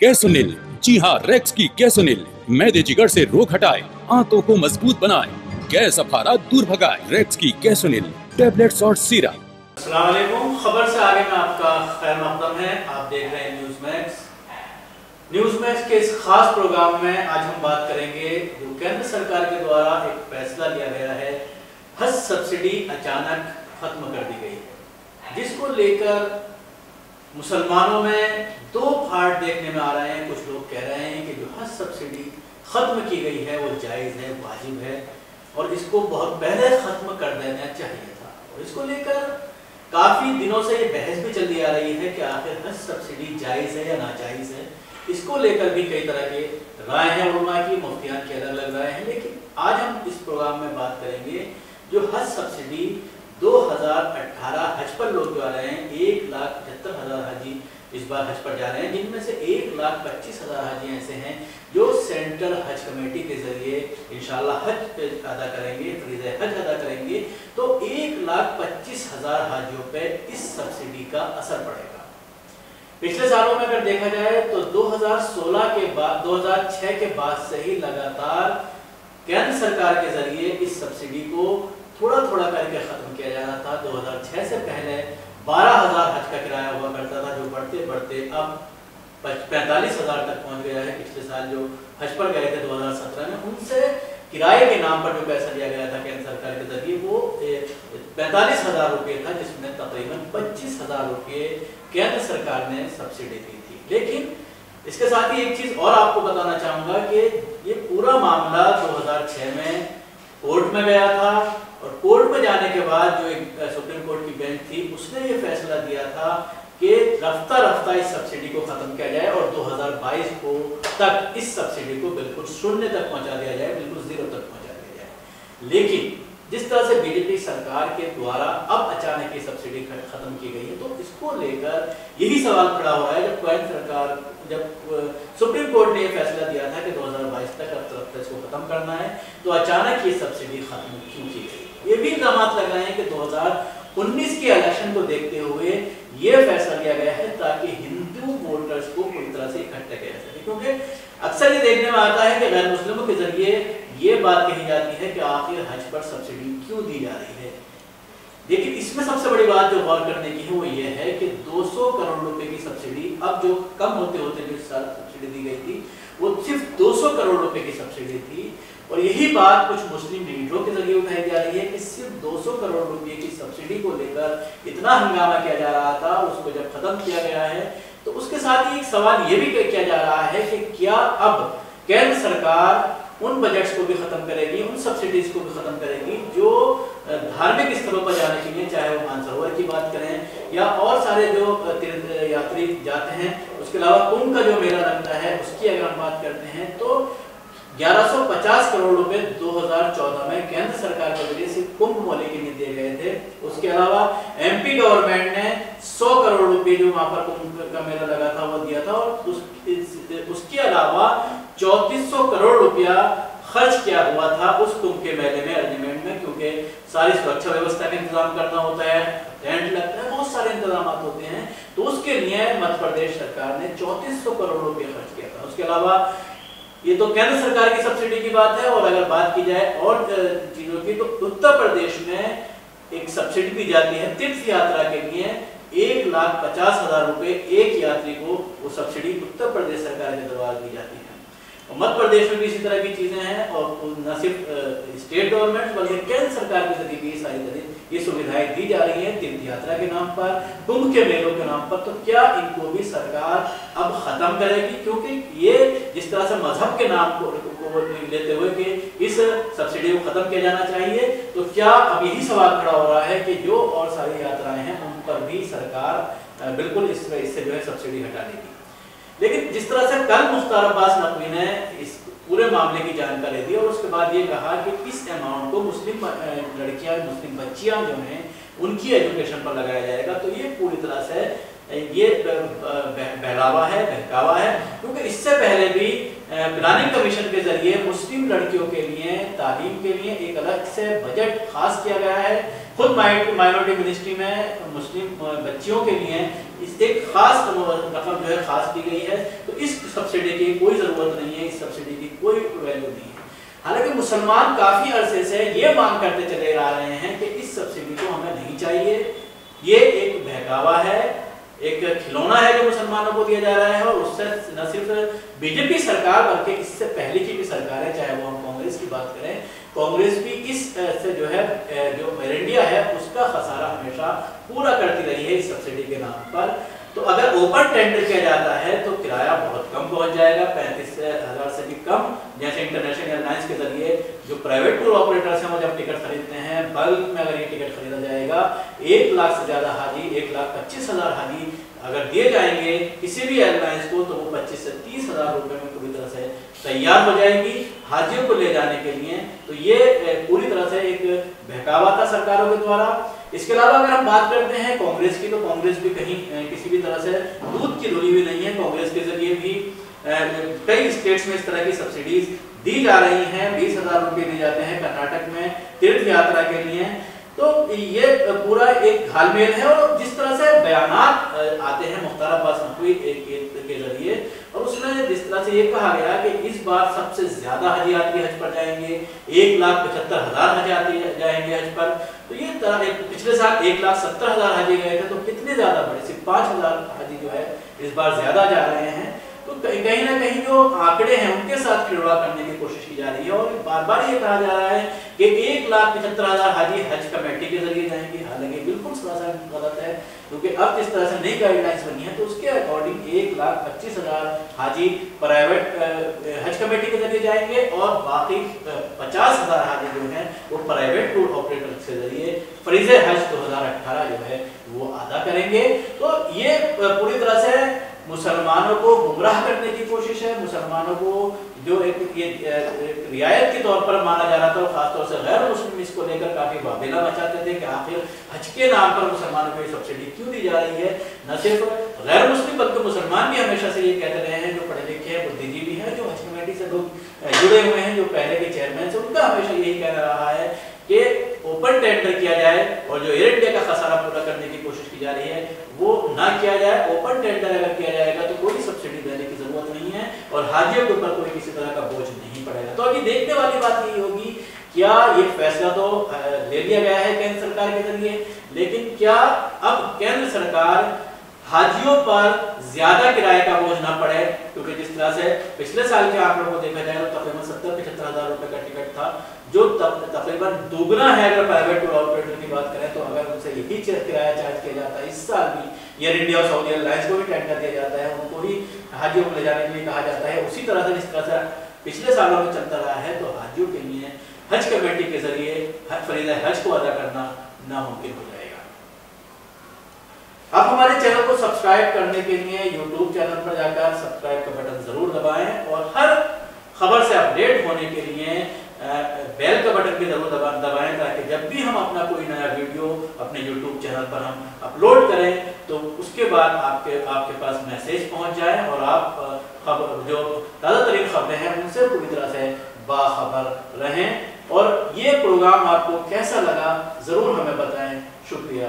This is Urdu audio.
کیسونل۔ جی ہاں ریکس کی کیسونل۔ میدے جگر سے روگ ہٹائے آنتوں کو مضبوط بنائے، گیس افارا دور بھگائے۔ ریکس کی کیسونل۔ ٹیبلٹس اور سیرم۔ السلام علیکم۔ خبر سے آگے میں آپ کا خیر مقدم ہے۔ آپ دیکھ رہے ہیں نیوز میکس۔ نیوز میکس کے اس خاص پروگرام میں آج ہم بات کریں گے۔ جو کیندر سرکار کے دوارہ ایک فیصلہ لیا گیا ہے۔ ہس سبسیڈی اچانک ختم کر دی گئی۔ ہے جس کو لے کر مسلمانوں میں دو پھاٹ دیکھنے میں آ رہے ہیں۔ کچھ لوگ کہہ رہے ہیں کہ جو ہر سبسڈی ختم کی گئی ہے، وہ جائز ہے، واجب ہے، اور اس کو بہت پہلے ختم کر دینا چاہیے تھا۔ اور اس کو لے کر کافی دنوں سے یہ بحث بھی چلی آ رہی ہے کہ آخر حج سبسڈی جائز ہے یا ناجائز ہے۔ اس کو لے کر بھی کئی طرح کے رائے ہیں علماء کی، مفتیان کی الگ الگ رائے ہیں۔ لیکن آج ہم اس پروگرام میں بات کریں گے جو حج سبسڈی دو ہزار اٹھارہ حج پر لوگ جو آ رہے ہیں، ایک لاکھ پچہتر ہزار حجی اس بار حج پر جا رہے ہیں، جن میں سے ایک لاکھ پچیس ہزار حاجی ایسے ہیں جو سینٹرل حج کمیٹی کے ذریعے انشاءاللہ حج پہ ادا کریں گے فریض حج ادا کریں گے۔ تو ایک لاکھ پچیس ہزار حاجیوں پہ اس سبسڈی کا اثر پڑے گا۔ پچھلے سالوں میں اگر دیکھا جائے تو دو ہزار سولہ کے بعد، دو ہزار چھ کے بعد سے ہی لگاتار کین سرکار کے ذریعے اس سبسڈی کو تھوڑا تھوڑا کر کے ختم کیا جا رہا تھا۔ دو ہزار چھ سے پہلے بارہ ہزار حج کا کرایہ ہوا کرتا بڑھتے اب پینتالیس ہزار تک پہنچ گیا ہے۔ پچھلے سال جو حج پر گئے تھے دو ہزار سترہ میں، ان سے کرائے کے نام پر جو پیسہ لیا گیا تھا کیندر سرکار کے ذریعے، وہ پینتالیس ہزار روپے تھا، جس میں تقریباً پچیس ہزار روپے کیندر سرکار نے سبسڈی دی تھی۔ لیکن اس کے ساتھ ہی ایک چیز اور آپ کو بتانا چاہوں گا کہ یہ پورا معاملہ دو ہزار چھ میں کورٹ میں گیا تھا اور کورٹ میں جانے کے بعد جو ایک سپریم کورٹ کی بینچ تھی، اس نے یہ فیصلہ دیا تھا کہ رفتہ رفتہ اس سبسیڈی کو ختم کیا جائے اور دو ہزار بائیس کو تک اس سبسیڈی کو بالکل سننے تک پہنچا دیا جائے، بالکل زیرو تک پہنچا دیا جائے۔ لیکن جس طرح سے بی جے پی سرکار کے دوارا اب اچانک یہ سبسیڈی ختم کی گئی ہے، تو اس کو لے کر یہی سوال کھڑا ہو رہا ہے جب کوئن سرکار، جب سپریم کورٹ نے یہ فیصلہ دیا تھا کہ دو ہزار بائیس تک اب طرف اس کو ختم کرنا ہے، تو اچانک یہ سبسیڈی ختم کیوں کی گئی؟ یہ بھی الزامات لگ رہے ہیں کہ دو ہزار انیس کے الیکشن کو دیکھتے ہوئے یہ فیصلہ کیا گیا ہے تاکہ ہندو ووٹرز کو کوئی طرح سے اکھٹے کیا سکے۔ کیونکہ اکثر یہ دیکھنے میں آتا ہے کہ غیر مسلموں کے ذریعے یہ بات کہی جاتی ہے کہ آخر حج پر سبسڈی کیوں دی جا رہی ہے۔ لیکن اس میں سب سے بڑی بات جو غور کرنے کی ہے وہ یہ ہے کہ دو سو کروڑ روپے کی سبسڈی اب جو کم ہوتے ہوتے جو سال سبسڈی دی گئی تھی وہ صرف دو سو کروڑ روپے کی سبسڈی تھی اور یہی بات کچھ مسلم لیڈروں کے ذریعے اٹھائی جا رہی ہے کہ صرف دو سو کروڑ روپے کی سبسڈی کو لے کر اتنا ہنگامہ کیا جا رہا تھا، اس کو جب ختم کیا گیا ہے، تو اس کے ساتھ ہی ایک سوال یہ بھی کیا جا رہا ہے کہ کیا اب کیندر سرکار ان بجٹس کو بھی ختم کرے گی، ان سبسڈیز کو بھی ختم کرے گی جو دھارمک استھلوں پر جانے کے لیے چاہے وہ مانسروور کی بات کریں یا اور سارے جو یاتری جاتے ہیں کے علاوہ کم کا جو میلہ لگتا ہے، اس کی اگر ہم بات کرتے ہیں تو گیارہ سو پچاس کروڑ روپے دو ہزار چودہ میں کیندر سرکار کے ذریعے صرف کمبھ مولی کے لیے دیے گئے تھے۔ اس کے علاوہ ایم پی گورنمنٹ نے سو کروڑ روپے جو وہاں پر کمبھ کا میلہ لگا تھا، وہ دیا تھا اور اس کے علاوہ چوتیس سو کروڑ روپیہ خرچ کیا ہوا تھا اس کم کے میلے میں ارجمنٹ میں، کیونکہ ساری سرکشا ویوستھا کا انتظام کرنا ہوتا ہے رینٹ لگتا ہے، بہت سارے انتظامات ہوتے ہیں۔ تو اس کے لیے مدھیہ پردیش سرکار نے چوتیس سو کروڑ روپے خرچ کیا تھا۔ اس کے علاوہ یہ تو کیندر سرکار کی سبسڈی کی بات ہے، اور اگر بات کی جائے اور چیزوں کی، تو اتر پردیش میں ایک سبسڈی دی جاتی ہے تیرتھ یاترا کے لیے۔ ایک لاکھ پچاس ہزار روپے ایک یاتری کو وہ سبسڈی اتر پردیش سرکار کے دروازے دی جاتی ہے۔ مدھیہ پردیش میں بھی اسی طرح کی چیزیں ہیں اور نہ صرف اسٹیٹ گورنمنٹ بلکہ کیندر سرکار کے ذریعے بھی ساری یہ سویدھائیں دی جا رہی ہیں تیرتھ یاترا کے نام پر کمبھ کے میلوں کے نام پر، تو کیا ان کو بھی سرکار اب ختم کرے گی؟ کیونکہ یہ جس طرح سے مذہب کے نام کو لیتے ہوئے کہ اس سبسڈی کو ختم کیا جانا چاہیے، تو کیا اب یہی سوال کھڑا ہو رہا ہے کہ جو اور ساری یاترائیں ہیں ان پر بھی سرکار بالکل اس سے جو ہے سبسڈی ہٹا دے گی؟ لیکن جس طرح سے کل مختار عباس نقوی نے اس پورے معاملے کی جانکاری دی اور اس کے بعد یہ کہا کہ اس اماؤنٹ کو مسلم لڑکیاں، مسلم بچیاں جو ہیں، ان کی ایڈوکیشن پر لگایا جائے گا۔ تو یہ پوری طرح سے یہ بہلاوا ہے، بہکاوا ہے۔ کیونکہ اس سے پہلے بھی پلاننگ کمیشن کے ذریعے مسلم لڑکیوں کے لیے، تعلیم کے لیے ایک الگ سے بجٹ خاص کیا گیا ہے۔ خود مائنورٹی منسٹری میں مسلم بچیوں کے لیے اس ایک خاص رقم جو ہے خاص کی گئی ہے، تو اس سبسڈی کی کوئی ضرورت نہیں ہے، اس سبسڈی کی کوئی ویلیو نہیں ہے۔ حالانکہ مسلمان کافی عرصے سے یہ مانگ کرتے چلے آ رہے ہیں کہ اس سبسڈی کو ہمیں نہیں چاہیے۔ یہ ایک بہکاوا ہے، ایک کھلونا ہے جو مسلمانوں کو دیا جا رہا ہے اور اس سے نہ صرف بی جے پی سرکار بلکہ اس سے پہلے کی بھی سرکار ہے چاہے وہ ہم کانگریس کی بات کریں، کانگریس بھی اس سے جو ہے جو میرنڈیا ہے، اس کا خسارہ ہمیشہ پورا کرتی رہی ہے اس سبسڈی کے نام پر۔ تو اگر اوپن ٹینڈر کیا جاتا ہے، تو کرایہ بہت کم پہنچ جائے گا، پینتیس ہزار سے بھی کم۔ جیسے انٹرنیشنل ایئر لائنس کے ذریعے جو پرائیویٹ ٹور آپریٹرس ہیں وہ جب ٹکٹ خریدتے ہیں بلک میں اگر یہ ٹکٹ خریدا جائے گا، ایک لاکھ سے زیادہ حاجی، ایک لاکھ پچیس ہزار حاجی اگر دیے جائیں گے کسی بھی ایئر لائنس کو، تو وہ پچیس سے تیس ہزار روپے میں پوری طرح سے تیار ہو جائے گی حاجیوں کو لے جانے کے لیے۔ تو یہ پوری طرح سے ایک بہکاوا تھا سرکاروں کے دوارا۔ اس کے علاوہ اگر ہم بات کرتے ہیں کانگریس کی، تو کانگریس بھی کہیں، کسی بھی طرح سے دودھ کی دھلی ہوئی نہیں ہے۔ کانگریس کے ذریعے بھی کئی اسٹیٹس میں اس طرح کی سبسڈیز دی جا رہی ہیں بیس ہزار روپے دی جاتے ہیں کرناٹک میں تیرتھ یاترا کے لیے تو یہ پورا ایک گھال میل ہے اور جس طرح سے بیانات آتے ہیں مختار عباس نقوی کے ذریعے اور اس میں جس طرح سے یہ کہا گیا کہ اس بار سب سے زیادہ حجی آتی حج پر جائیں گے ایک لاکھ پچہتر ہزار حج آتی جائیں گے حج پر تو یہ طرح پچھلے سال ایک لاکھ ستر ہزار حجی گئے تھے تو کتنے زیادہ بڑے صرف پانچ ہزار حجی جو ہے اس بار زیادہ جا رہے ہیں تو کہیں نہ کہیں جو آنکڑے ہیں ان کے ساتھ کھلواڑ کرنے کی کوشش کی جا رہی ہے اور بار بار یہ کہا جا رہا ہے کہ ایک لاکھ پچہتر ہزار حاجی حج کمیٹی کے ذریعے جائیں گے۔ حالانکہ بالکل سراسر غلط ہے، کیونکہ اب جس طرح سے نئی گائیڈ لائنس بنی ہے تو اس کے اکارڈنگ ایک لاکھ پچیس ہزار حاجی پرائیویٹ حج کمیٹی کے ذریعے جائیں گے اور باقی پچاس ہزار حاجی جو ہیں وہ پرائیویٹ ٹور آپریٹر کے ذریعے فریض حج دو ہزار اٹھارہ جو ہے وہ ادا کریں گے۔ تو یہ پوری طرح سے مسلمانوں کو گمراہ کرنے کی کوشش ہے، مسلمانوں کو جو ایک رعایت کے طور پر مانا جا رہا تھا خاص طور سے غیر مسلم، اس کو لے کر کافی بابیلا مچاتے تھے کہ آخر حج کے نام پر مسلمانوں کو یہ سبسڈی کیوں دی جا رہی ہے؟ نہ صرف غیر مسلم بلکہ مسلمان بھی ہمیشہ سے یہ کہتے رہے ہیں، جو پڑھے لکھے ہیں بدھی جی بھی ہیں، جو حج کمیٹی سے لوگ جڑے ہوئے ہیں، جو پہلے کے چیئرمین سے، ان کا ہمیشہ یہی کہہ رہا ہے کہ اوپن ٹینڈر کیا جائے اور جو ایئر انڈیا کا خسارہ پورا کرنے کی کوشش کی جا رہی ہے، وہ نہ کیا جائے۔ اوپن ٹینڈر اگر کیا جائے گا تو کوئی سبسڈی دینے کی ضرورت نہیں ہے اور حاجیوں کے اوپر کوئی کسی طرح کا بوجھ نہیں پڑے گا۔ تو ابھی دیکھنے والی بات یہ ہوگی، کیا یہ فیصلہ تو لے لیا گیا ہے کیندر سرکار کے ذریعے، لیکن کیا اب کیندر سرکار حاجیوں پر زیادہ کرائے کا بوجھ نہ پڑے، کیونکہ جس طرح سے پچھلے سال کے آنکڑوں کو دیکھا جائے تو تقریباً ستر پچہتر ہزار روپے کا ٹکٹ تھا، جو تقریباً دوگنا ہے۔ اگر پرائیویٹ ٹور آپریٹر کی بات کریں تو اگر ان سے یہی کرایہ چارج کیا جاتا ہے، اس سال بھی ایئر انڈیا اور سعودی ایئر لائنس کو بھی ٹینڈر دیا جاتا ہے۔ ان کو بھی حاجیوں کو لے جانے کے لیے کہا جاتا ہے۔ اسی طرح سے جس طرح سے پچھلے سالوں میں چلتا رہا ہے، تو حاجیوں کے لیے حج کمیٹی کے ذریعے حج فریضہ حج کو ادا کرنا ناممکن ہو جائے ہمارے چینل کو سبسکرائب کرنے کے لیے یوٹیوب چینل پر جا کر سبسکرائب کا بٹن ضرور دبائیں اور ہر خبر سے اپڈیٹ ہونے کے لیے بیل کا بٹن بھی ضرور دبائیں تاکہ جب بھی ہم اپنا کوئی نیا ویڈیو اپنے یوٹیوب چینل پر ہم اپلوڈ کریں تو اس کے بعد آپ کے آپ کے پاس میسیج پہنچ جائے اور آپ خبر، جو تازہ ترین خبریں ہیں ان سے پوری طرح سے باخبر رہیں اور یہ پروگرام آپ کو کیسا لگا ضرور ہمیں بتائیں۔ شکریہ۔